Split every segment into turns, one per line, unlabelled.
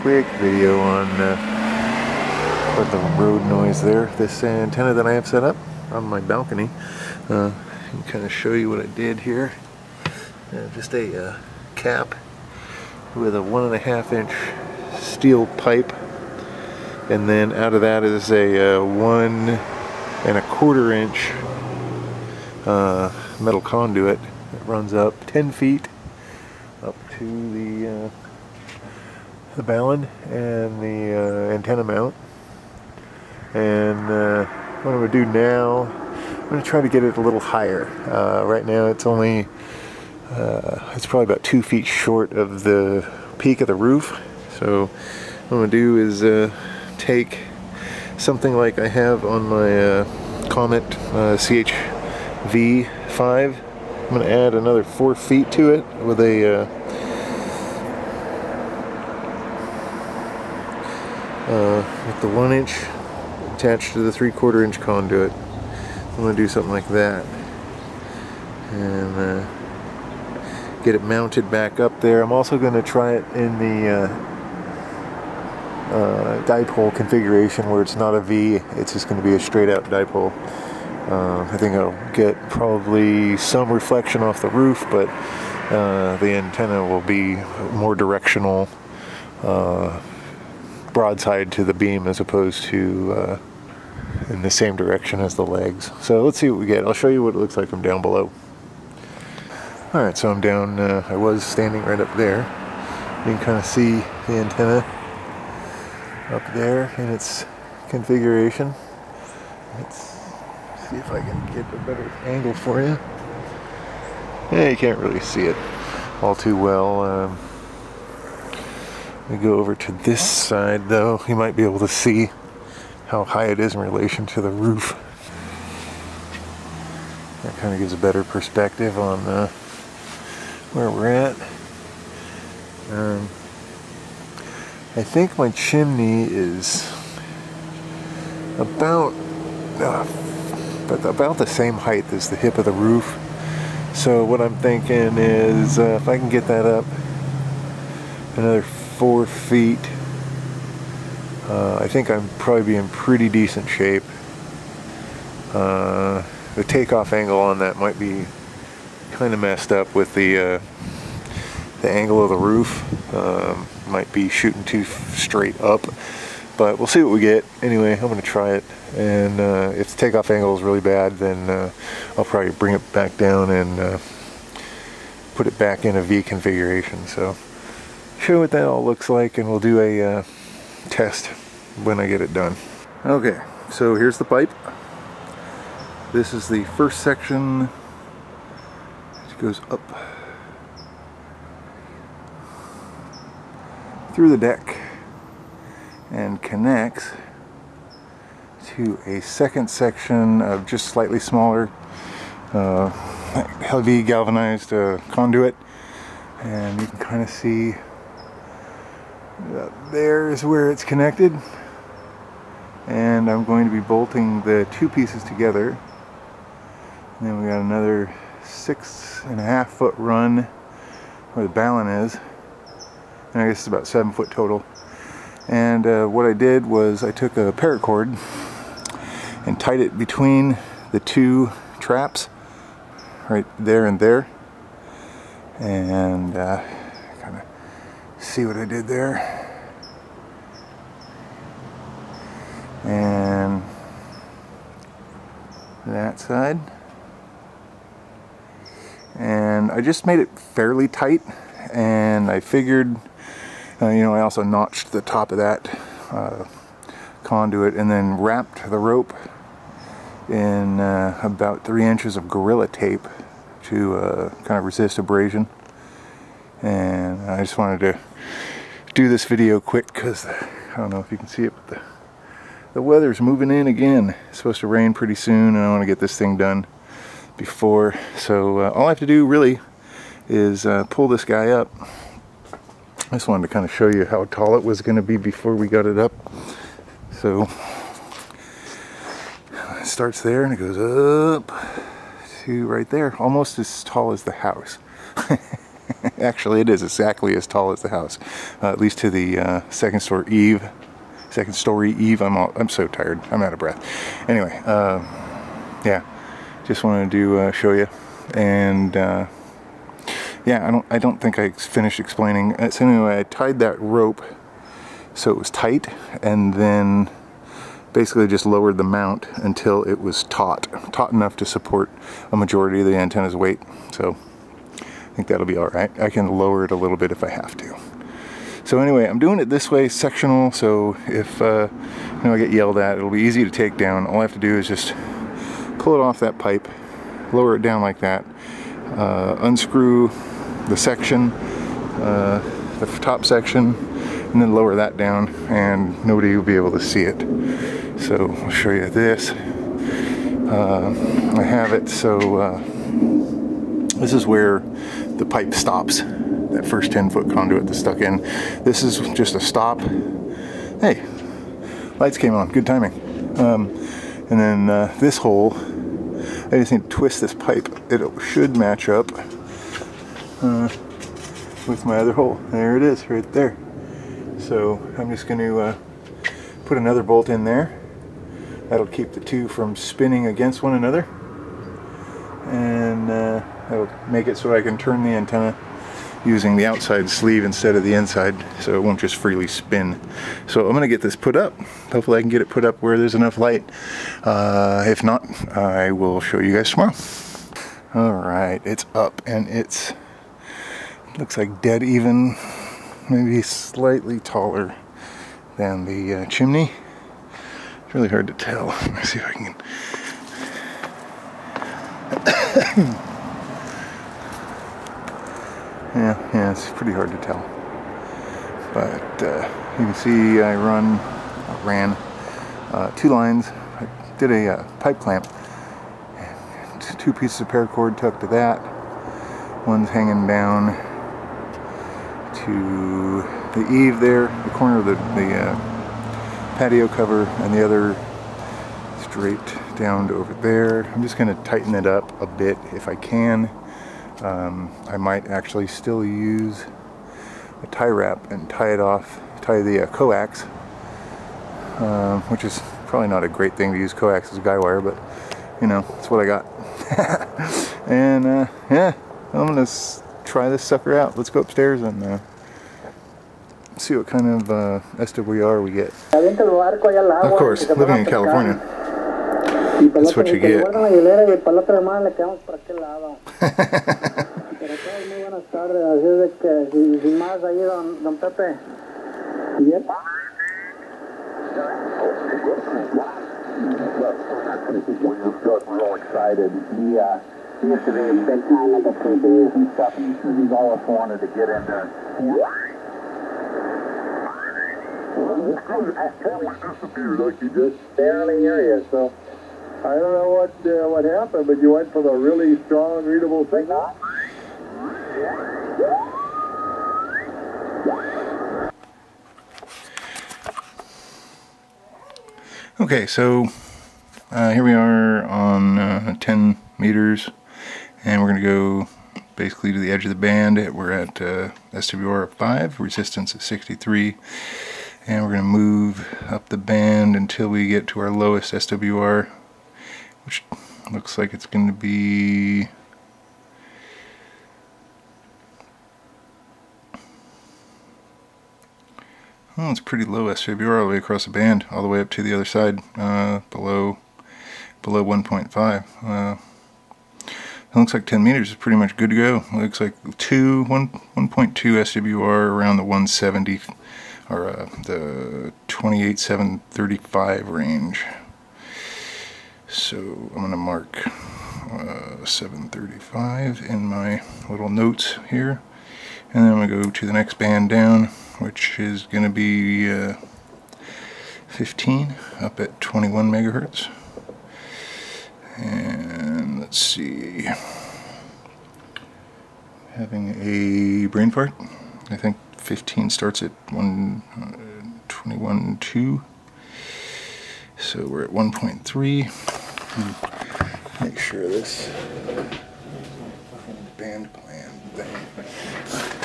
quick video on uh, what the road noise there. This antenna that I have set up on my balcony. Uh, kind of show you what I did here. Uh, just a uh, cap with a one and a half inch steel pipe and then out of that is a uh, one and a quarter inch uh, metal conduit that runs up 10 feet up to the uh, the balun and the uh, antenna mount. And uh, what I'm going to do now I'm going to try to get it a little higher. Uh, right now it's only uh, it's probably about two feet short of the peak of the roof. So what I'm going to do is uh, take something like I have on my Comet CHV5 I'm going to add another four feet to it with a uh, with the one inch attached to the three quarter inch conduit. I'm going to do something like that and uh, get it mounted back up there. I'm also going to try it in the uh, uh, dipole configuration where it's not a V, it's just going to be a straight out dipole. Uh, I think I'll get probably some reflection off the roof, but uh, the antenna will be more directional uh, broadside to the beam as opposed to uh, in the same direction as the legs. So let's see what we get. I'll show you what it looks like from down below. Alright, so I'm down, uh, I was standing right up there. You can kind of see the antenna up there in its configuration. Let's see if I can get a better angle for you. Yeah, you can't really see it all too well. Um, we go over to this side though, you might be able to see how high it is in relation to the roof. That kind of gives a better perspective on uh, where we're at. Um, I think my chimney is about uh, about the same height as the hip of the roof. So what I'm thinking is uh, if I can get that up another four feet. Uh, I think I'm probably be in pretty decent shape. Uh, the takeoff angle on that might be kind of messed up with the uh, the angle of the roof. Um, might be shooting too straight up, but we'll see what we get. Anyway, I'm going to try it, and uh, if the takeoff angle is really bad, then uh, I'll probably bring it back down and uh, put it back in a V configuration. So show what that all looks like and we'll do a uh, test when I get it done. Okay, so here's the pipe. This is the first section. It goes up through the deck and connects to a second section of just slightly smaller uh, heavy galvanized uh, conduit and you can kind of see there is where it's connected. And I'm going to be bolting the two pieces together. And then we got another six and a half foot run where the balun is. And I guess it's about seven foot total. And uh, what I did was I took a paracord and tied it between the two traps right there and there. And uh, see what I did there. And that side. And I just made it fairly tight and I figured, uh, you know, I also notched the top of that uh, conduit and then wrapped the rope in uh, about three inches of Gorilla Tape to uh, kind of resist abrasion and I just wanted to do this video quick because I don't know if you can see it but the, the weather's moving in again. It's supposed to rain pretty soon and I want to get this thing done before. So uh, all I have to do really is uh, pull this guy up. I just wanted to kind of show you how tall it was going to be before we got it up. So it starts there and it goes up to right there almost as tall as the house actually it is exactly as tall as the house, uh, at least to the uh, second story eave. Second story eave. I'm all, I'm so tired. I'm out of breath. Anyway, uh, yeah, just wanted to uh, show you, and uh, yeah, I don't I don't think I finished explaining. Uh, so anyway, I tied that rope so it was tight, and then basically just lowered the mount until it was taut, taut enough to support a majority of the antenna's weight. So I think that'll be all right. I can lower it a little bit if I have to. So anyway, I'm doing it this way, sectional, so if uh, you know, I get yelled at, it'll be easy to take down. All I have to do is just pull it off that pipe, lower it down like that, uh, unscrew the section, uh, the top section, and then lower that down and nobody will be able to see it. So I'll show you this. Uh, I have it so uh, this is where the pipe stops. That first 10 foot conduit that's stuck in. This is just a stop. Hey, lights came on, good timing. Um, and then uh, this hole, I just need to twist this pipe. It should match up uh, with my other hole. There it is, right there. So I'm just going to uh, put another bolt in there. That'll keep the two from spinning against one another. And uh, that'll make it so I can turn the antenna using the outside sleeve instead of the inside so it won't just freely spin. So I'm going to get this put up. Hopefully I can get it put up where there's enough light. Uh, if not, I will show you guys tomorrow. Alright, it's up and it's looks like dead even maybe slightly taller than the uh, chimney. It's really hard to tell. Let me see if I can. Yeah, yeah, it's pretty hard to tell. But uh, you can see I run, I ran uh, two lines. I did a uh, pipe clamp. Two pieces of paracord tucked to that. One's hanging down to the eave there, the corner of the, the uh, patio cover, and the other straight down to over there. I'm just going to tighten it up a bit if I can. Um, I might actually still use a tie wrap and tie it off, tie the uh, coax, uh, which is probably not a great thing to use coax as a guy wire, but you know, that's what I got. and uh, yeah, I'm going to try this sucker out. Let's go upstairs and uh, see what kind of uh, SWR we get. Of course, living in California, that's what you get.
excited. Used to be big time at the PBs and stuff, and he's always wanted to get into disappeared like you. So I don't know what uh, what happened, but you went for the really strong, readable signal.
Okay, so uh, here we are on uh, 10 meters, and we're going to go basically to the edge of the band. We're at uh, SWR 5, resistance at 63 and we're going to move up the band until we get to our lowest SWR which looks like it's going to be Oh, it's pretty low SWR all the way across the band, all the way up to the other side, uh, below below 1.5. Uh, it looks like 10 meters is pretty much good to go. It looks like 2, 1, 1.2 SWR around the 170 or uh, the 28735 range. So I'm going to mark uh, 735 in my little notes here. And then I'm going to go to the next band down, which is going to be uh, 15 up at 21 megahertz. And let's see. Having a brain fart. I think 15 starts at 121.2. Uh, 2. So we're at 1.3. Make sure this band plan thing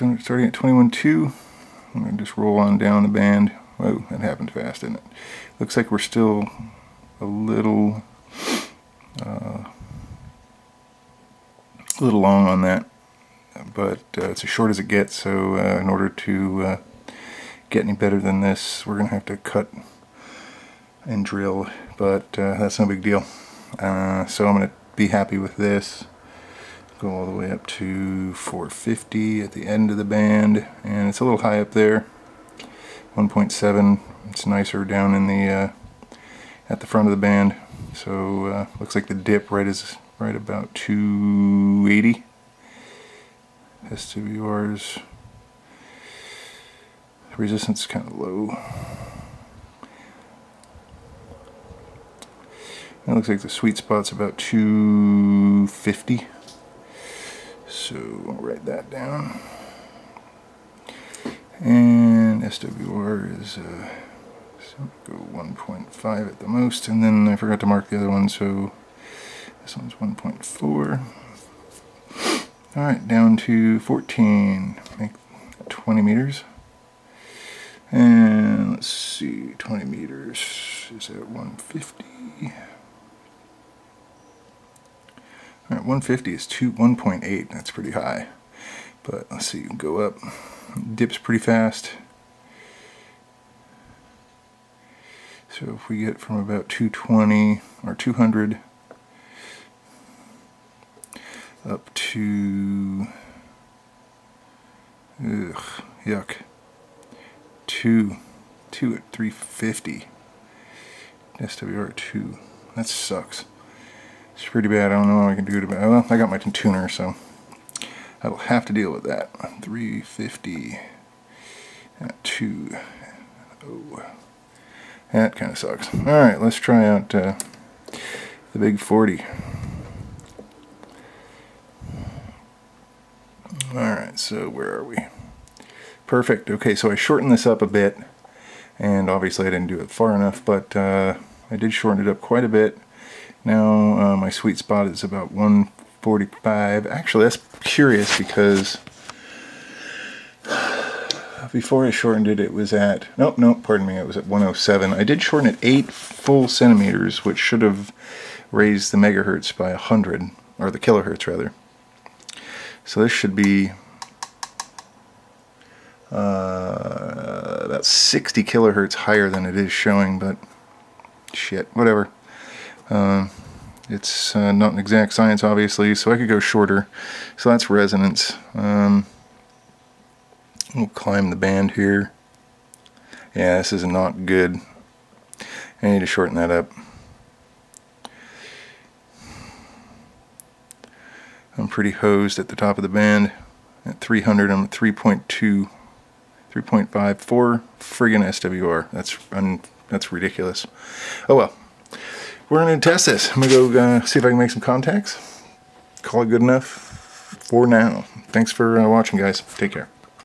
starting at 21.2. I'm going to just roll on down the band. Whoa, that happened fast, didn't it? Looks like we're still a little, uh, a little long on that, but uh, it's as short as it gets. So uh, in order to uh, get any better than this, we're going to have to cut and drill, but uh, that's no big deal. Uh, so I'm going to be happy with this. Go all the way up to 450 at the end of the band, and it's a little high up there. 1.7. It's nicer down in the uh, at the front of the band. So uh, looks like the dip right is right about 280. SWR's resistance is kind of low. It looks like the sweet spot's about 250. So I'll write that down. And SWR is uh, go 1.5 at the most, and then I forgot to mark the other one, so this one's 1.4. Alright, down to 14, make 20 meters. And let's see, 20 meters is at 150. Alright, 150 is 2, 1.8, that's pretty high. But let's see, go up. Dips pretty fast. So if we get from about 220 or 200 up to ugh, yuck two two at 350 SWR two that sucks it's pretty bad I don't know what I can do to it well I got my tuner so I will have to deal with that 350 at 2 oh that kind of sucks alright let's try out uh, the big 40 Alright, so where are we? Perfect. Okay, so I shortened this up a bit, and obviously I didn't do it far enough, but uh, I did shorten it up quite a bit. Now uh, my sweet spot is about 145. Actually, that's curious because before I shortened it, it was at, nope, nope, pardon me, it was at 107. I did shorten it 8 full centimeters, which should have raised the megahertz by 100, or the kilohertz rather. So this should be uh, about 60 kilohertz higher than it is showing, but shit, whatever. Uh, it's uh, not an exact science, obviously, so I could go shorter. So that's resonance. Um, we'll climb the band here. Yeah, this is not good. I need to shorten that up. I'm pretty hosed at the top of the band. At 300, I'm at 3.2, 3.5, 4 friggin' SWR. That's un, that's ridiculous. Oh well. We're to test this. I'm to go uh, see if I can make some contacts. Call it good enough for now. Thanks for uh, watching, guys. Take care.